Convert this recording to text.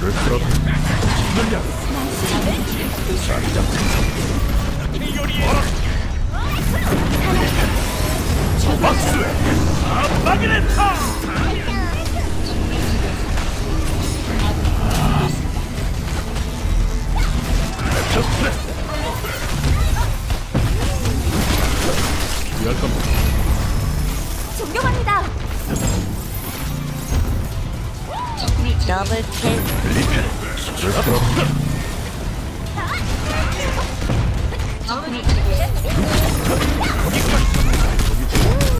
전략 박수에 마그네타 피할 겁니 double kick. Double it.